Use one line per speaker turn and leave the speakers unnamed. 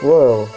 Whoa.